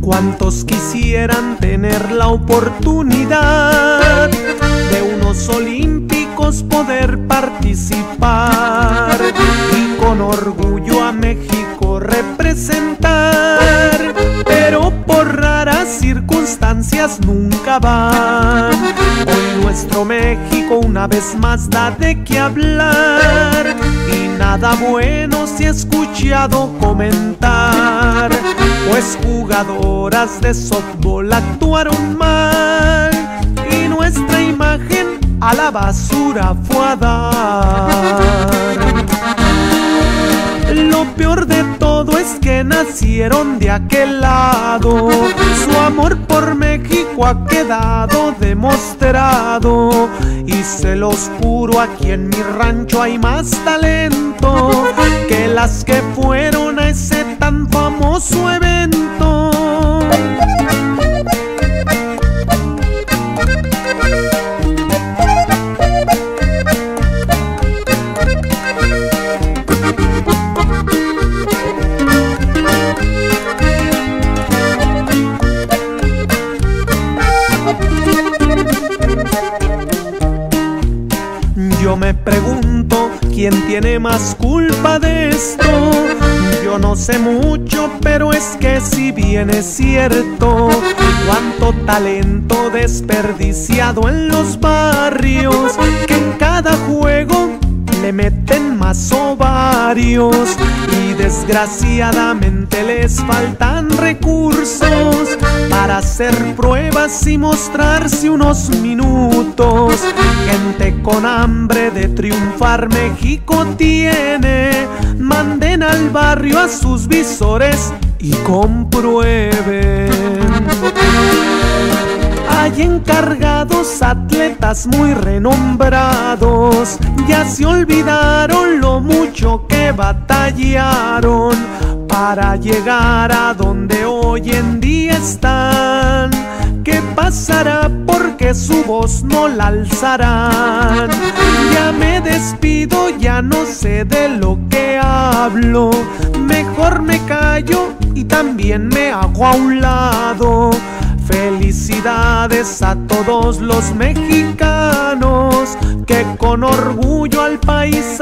¿Cuántos quisieran tener la oportunidad de unos olímpicos poder participar raras circunstancias nunca van. Hoy nuestro México una vez más da de qué hablar y nada bueno se ha escuchado comentar, pues jugadoras de softball actuaron mal y nuestra imagen a la basura fue a dar. Lo peor de todo es que nacieron de aquel lado. Su amor por México ha quedado demostrado. Y se los juro, aquí en mi rancho hay más talento que las que fueron a ese tan famoso evento. Yo me pregunto quién tiene más culpa de esto. Yo no sé mucho, pero es que si bien es cierto, cuánto talento desperdiciado en los barrios, que en cada juego le meten más y desgraciadamente les faltan recursos para hacer pruebas y mostrarse unos minutos. Gente con hambre de triunfar México tiene, manden al barrio a sus visores y comprueben. Hay encargados atletas muy renombrados, ya se olvidaron lo mucho que batallaron para llegar a donde hoy en día están. ¿Qué pasará porque su voz no la alzarán? Ya me despido, ya no sé de lo que hablo. Mejor me callo y también me hago a un lado. Felicidades a todos los mexicanos que con orgullo al país